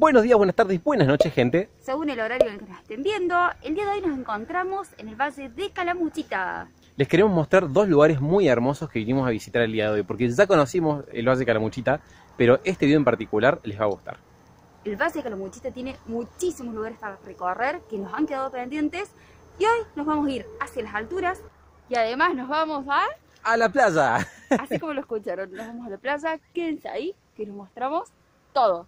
Buenos días, buenas tardes, buenas noches, gente. Según el horario en el que nos estén viendo, el día de hoy nos encontramos en el Valle de Calamuchita. Les queremos mostrar dos lugares muy hermosos que vinimos a visitar el día de hoy, porque ya conocimos el Valle de Calamuchita, pero este video en particular les va a gustar. El Valle de Calamuchita tiene muchísimos lugares para recorrer que nos han quedado pendientes y hoy nos vamos a ir hacia las alturas y además nos vamos a... ¡A la playa! Así como lo escucharon, nos vamos a la playa, quédense ahí que nos mostramos todo.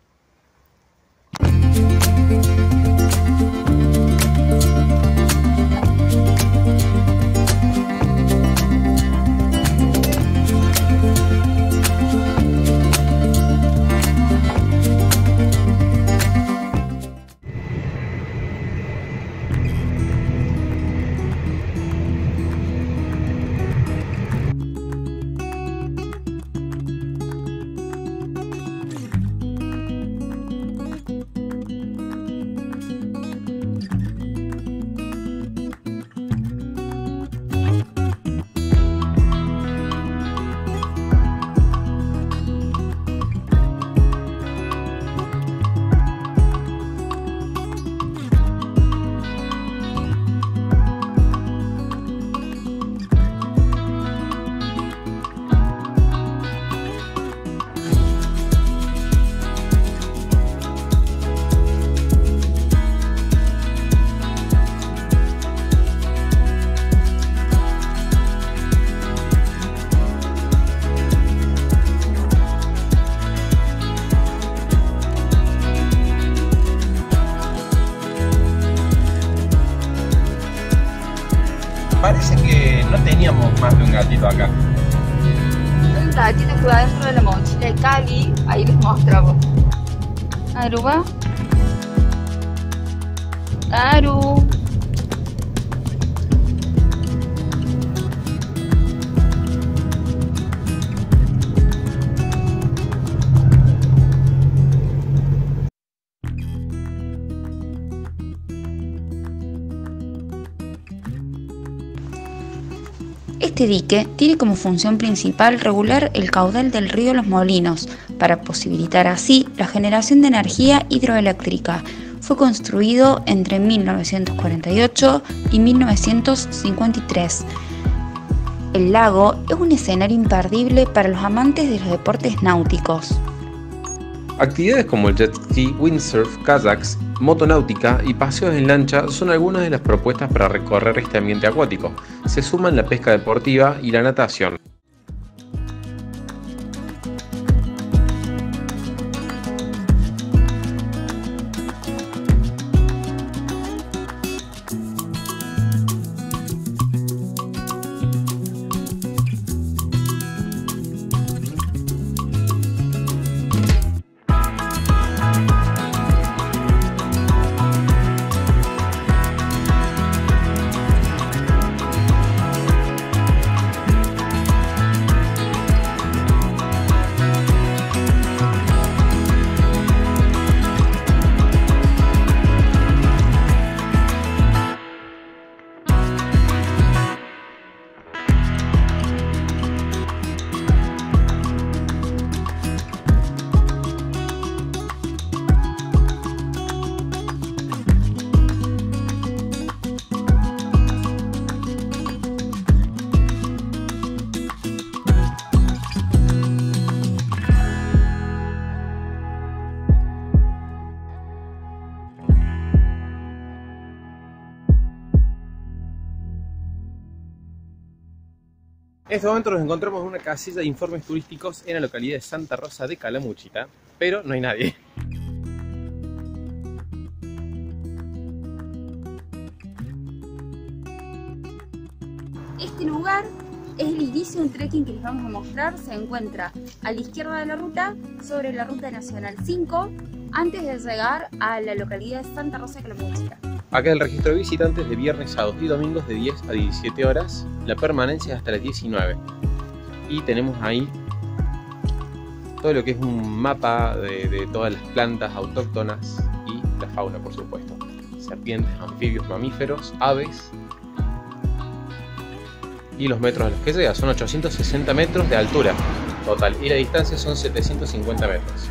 Parece que no teníamos más de un gatito acá. Un gatito que va dentro de la mochila de Cali, ahí les mostramos. Aruba. Aru. Este dique tiene como función principal regular el caudal del río Los Molinos para posibilitar así la generación de energía hidroeléctrica. Fue construido entre 1948 y 1953. El lago es un escenario imperdible para los amantes de los deportes náuticos. Actividades como el jet ski, windsurf, kayaks, motonáutica y paseos en lancha son algunas de las propuestas para recorrer este ambiente acuático. Se suman la pesca deportiva y la natación. En este momento nos encontramos en una casilla de informes turísticos en la localidad de Santa Rosa de Calamuchita, pero no hay nadie. Este lugar es el inicio de un trekking que les vamos a mostrar. Se encuentra a la izquierda de la ruta, sobre la ruta nacional 5, antes de llegar a la localidad de Santa Rosa de Calamuchita. Acá el registro de visitantes de viernes, sábados y domingos de 10 a 17 horas, la permanencia hasta las 19. Y tenemos ahí todo lo que es un mapa de, de todas las plantas autóctonas y la fauna, por supuesto. Serpientes, anfibios, mamíferos, aves y los metros a los que llega. Son 860 metros de altura total y la distancia son 750 metros.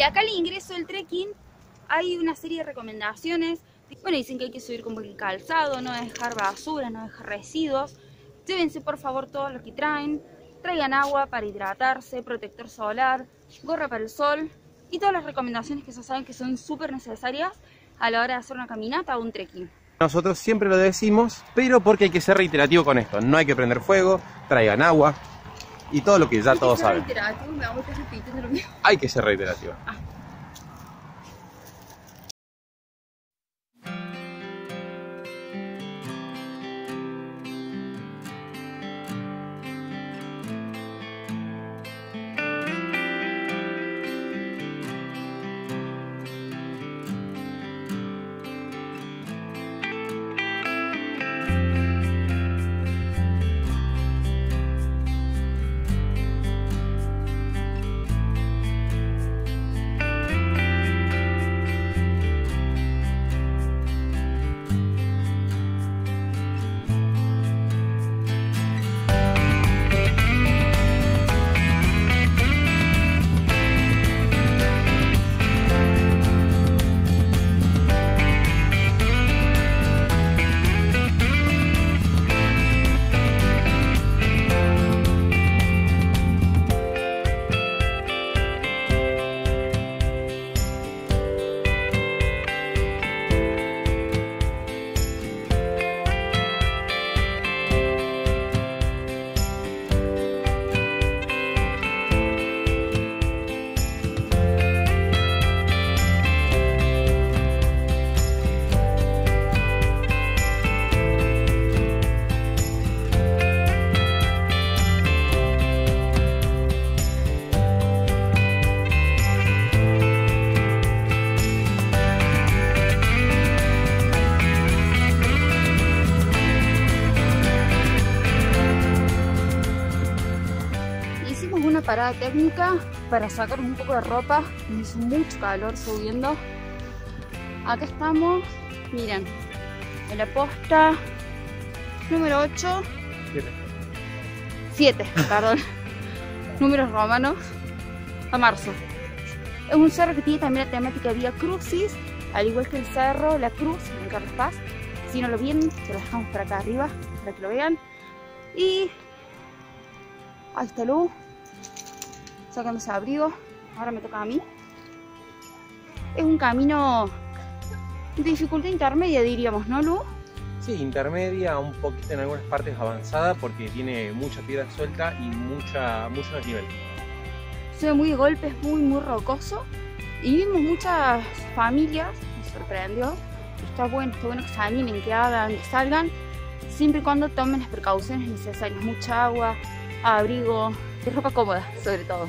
Y acá al ingreso del trekking hay una serie de recomendaciones. Bueno, dicen que hay que subir con el calzado, no dejar basura, no dejar residuos. Llévense por favor todo lo que traen. Traigan agua para hidratarse, protector solar, gorra para el sol y todas las recomendaciones que ya saben que son súper necesarias a la hora de hacer una caminata o un trekking. Nosotros siempre lo decimos, pero porque hay que ser reiterativo con esto. No hay que prender fuego, traigan agua y todo lo que ya todos saben. Hay que ser reiterativo. Ah. Parada técnica para sacar un poco de ropa. Me hizo mucho calor subiendo. Acá estamos, miren, en la posta número 8. 7. perdón. Números romanos. A marzo. Es un cerro que tiene también la temática Vía Crucis, al igual que el cerro La Cruz en Carlos Paz. Si no lo ven, se lo dejamos por acá arriba para que lo vean. Y ahí está Lu, sacándose abrigo. Ahora me toca a mí. Es un camino de dificultad intermedia, diríamos, ¿no, Lu? Sí, intermedia, un poquito en algunas partes avanzada porque tiene mucha piedra suelta y mucha, mucho desnivel. ve muy de golpes, muy, muy rocoso. Y vimos muchas familias, me sorprendió. Está bueno, está bueno que se animen, que hagan, que salgan, siempre y cuando tomen las precauciones necesarias. Mucha agua, abrigo, y ropa cómoda, sobre todo.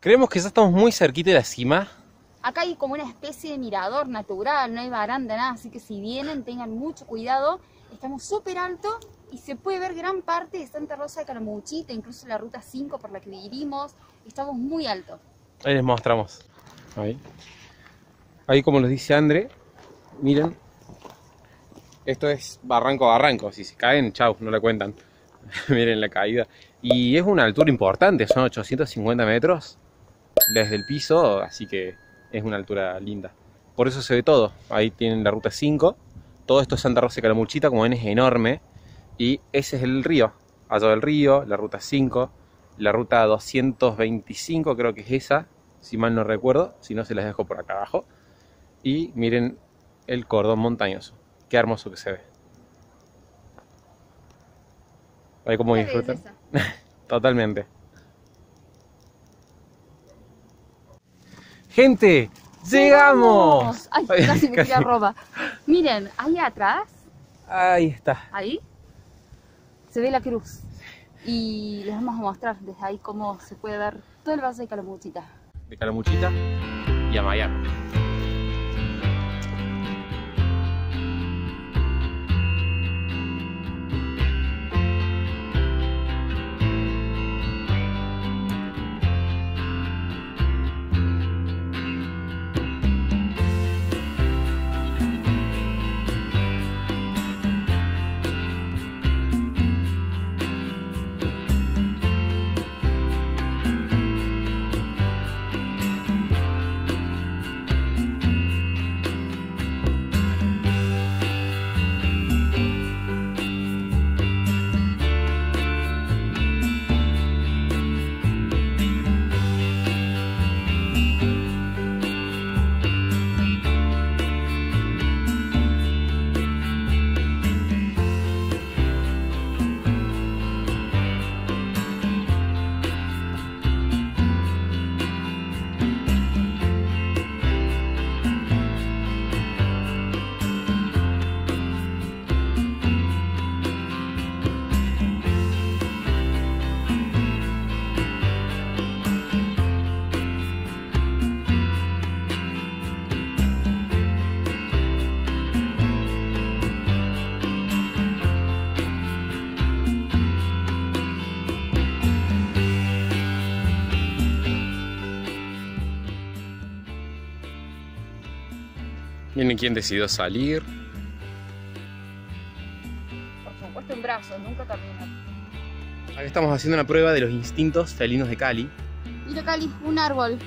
Creemos que ya estamos muy cerquita de la cima, Acá hay como una especie de mirador natural, no hay baranda, nada, así que si vienen tengan mucho cuidado. Estamos súper alto y se puede ver gran parte de Santa Rosa de Calamuchita, incluso la ruta 5 por la que vivimos. Estamos muy alto. Ahí les mostramos. Ahí. Ahí como les dice André, miren. Esto es barranco a barranco. Si se caen, chau, no le cuentan. miren la caída. Y es una altura importante, son 850 metros desde el piso, así que es una altura linda. Por eso se ve todo. Ahí tienen la ruta 5. Todo esto es Santa Rosa de Calamuchita, como ven es enorme. Y ese es el río. Allá del río, la ruta 5. La ruta 225 creo que es esa, si mal no recuerdo. Si no, se las dejo por acá abajo. Y miren el cordón montañoso. Qué hermoso que se ve. Ahí como disfrutan. Totalmente. Gente, llegamos. Ay, casi me tiré ropa. Miren, ahí atrás. Ahí está. Ahí. Se ve la cruz. Y les vamos a mostrar desde ahí cómo se puede ver todo el valle de Calamuchita. De Calamuchita y a Miami. Miren quién decidió salir. Por supuesto en brazos, nunca caminar. Acá estamos haciendo una prueba de los instintos felinos de Cali. Mira Cali, un árbol.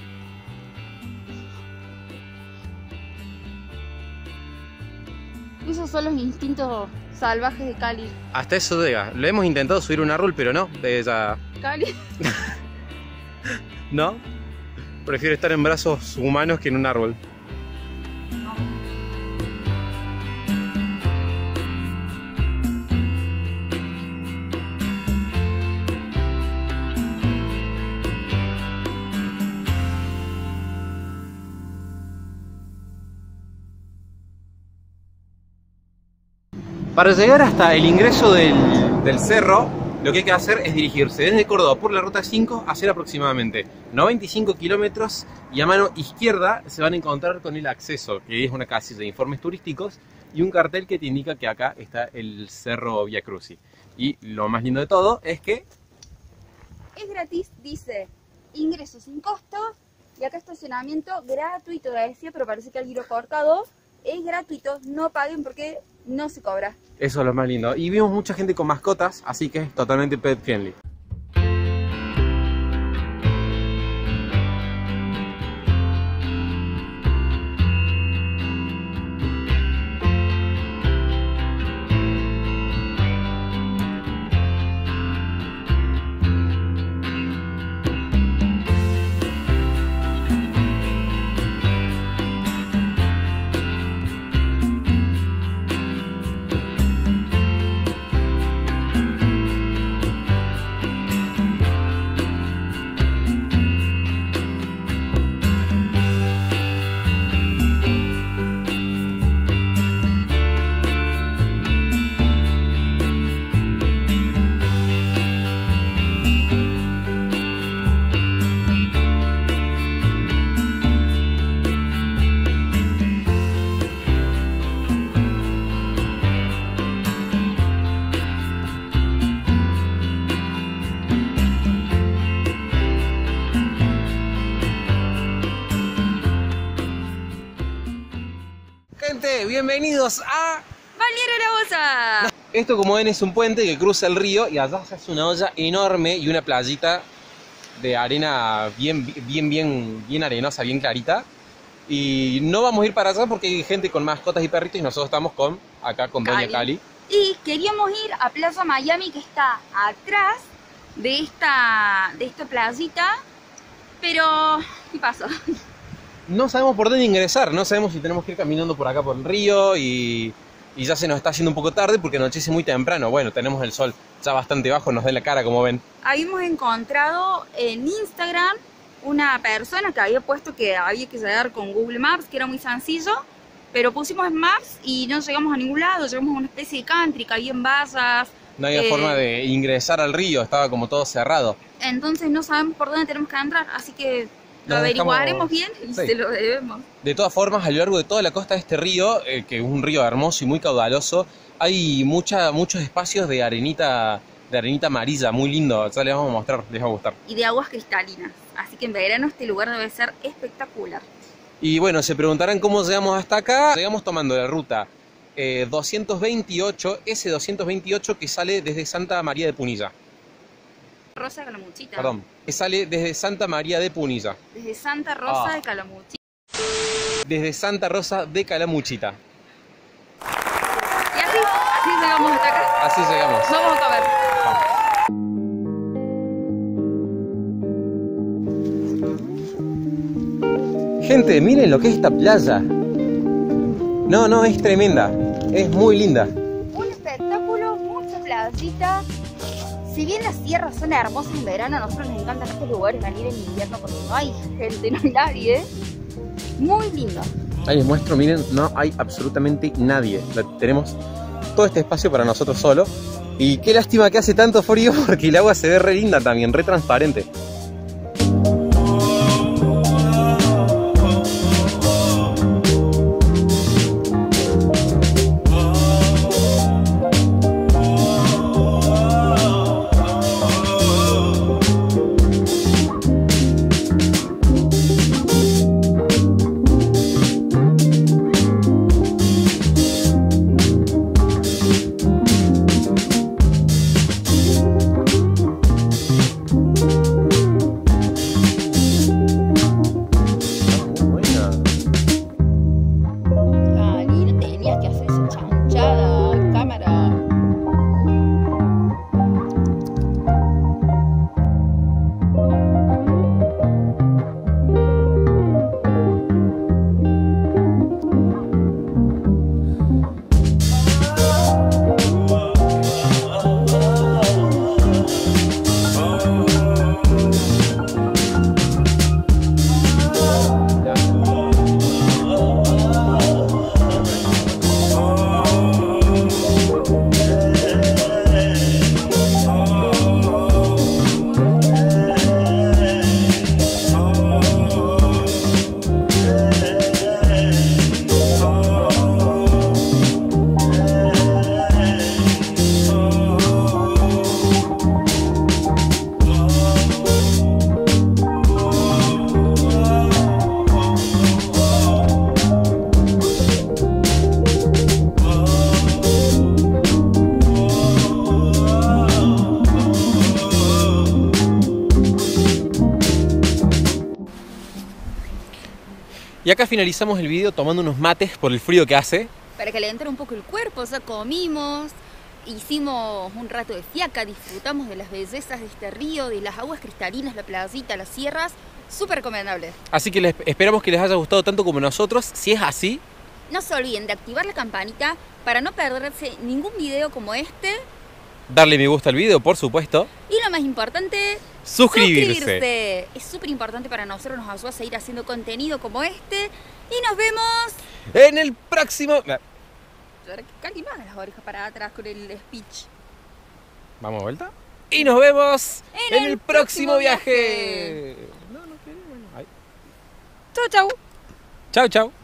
Esos son los instintos salvajes de Cali. Hasta eso llega. Lo hemos intentado subir un árbol, pero no. De esa... Cali. ¿No? Prefiero estar en brazos humanos que en un árbol. Para llegar hasta el ingreso del, cerro, lo que hay que hacer es dirigirse desde Córdoba por la ruta 5 hacer aproximadamente 95 kilómetros y a mano izquierda se van a encontrar con el acceso, que es una casilla de informes turísticos y un cartel que te indica que acá está el cerro Via Cruci. Y lo más lindo de todo es que Es gratis, dice ingreso sin costo y acá estacionamiento gratuito, decía, pero parece que alguien lo cortado. Es gratuito, no paguen porque no se cobra. eso es lo más lindo. Y vimos mucha gente con mascotas, así que es totalmente pet friendly. Esto como ven es un puente que cruza el río y allá se hace una olla enorme y una playita de arena bien, bien, bien, bien arenosa, bien clarita. Y no vamos a ir para allá porque hay gente con mascotas y perritos y nosotros estamos con acá con Doña Cali. Cali. Y queríamos ir a Plaza Miami que está atrás de esta, de esta playita, pero ¿qué pasó? No sabemos por dónde ingresar, no sabemos si tenemos que ir caminando por acá por el río y, y ya se nos está haciendo un poco tarde porque anochece muy temprano. Bueno, tenemos el sol ya bastante bajo, nos da la cara como ven. Habíamos encontrado en Instagram una persona que había puesto que había que llegar con Google Maps, que era muy sencillo, pero pusimos en Maps y no llegamos a ningún lado, llegamos a una especie de country que había en vallas, No había Eh, forma de ingresar al río, estaba como todo cerrado. entonces no sabemos por dónde tenemos que entrar, así que lo averiguaremos dejamos- bien y Sí. se lo debemos. De todas formas, a lo largo de toda la costa de este río, eh, que es un río hermoso y muy caudaloso, hay mucha, muchos espacios de arenita, de arenita amarilla, muy lindo. Ya les vamos a mostrar, les va a gustar. Y de aguas cristalinas, así que en verano este lugar debe ser espectacular. Y bueno, se preguntarán cómo llegamos hasta acá. Llegamos tomando la ruta eh, 228, S228 que sale desde Santa María de Punilla. Rosa de Calamuchita. Perdón, que sale desde Santa María de Punilla. Desde Santa Rosa Ah. de Calamuchita. Desde Santa Rosa de Calamuchita. Y así, así llegamos hasta acá. Así llegamos. Vamos a comer. Gente, miren lo que es esta playa. No, no, es tremenda. Es muy linda. Un espectáculo, mucha playita. Si bien las sierras son hermosas en verano, a nosotros nos encantan estos lugares venir en invierno porque no hay gente, no hay nadie. Muy lindo. Ahí les muestro, miren, no hay absolutamente nadie. Tenemos todo este espacio para nosotros solo. Y qué lástima que hace tanto frío porque el agua se ve re linda también, re transparente. Y acá finalizamos el video tomando unos mates por el frío que hace. Para calentar un poco el cuerpo, o sea, comimos, hicimos un rato de fiaca, disfrutamos de las bellezas de este río, de las aguas cristalinas, la playita, las sierras. Súper recomendable. Así que les, esperamos que les haya gustado tanto como nosotros. Si es así, No se olviden de activar la campanita para no perderse ningún video como este. darle me gusta al video, por supuesto. Y lo más importante, Suscribirse. suscribirse. Es súper importante para nosotros, nos ayuda a seguir haciendo contenido como este. Y nos vemos. En el próximo... Cali más las orejas para atrás con el speech. Vamos a vuelta. Y nos vemos En en, el el próximo próximo viaje. No, no, qué bueno. Chau, chau. Chau, chau.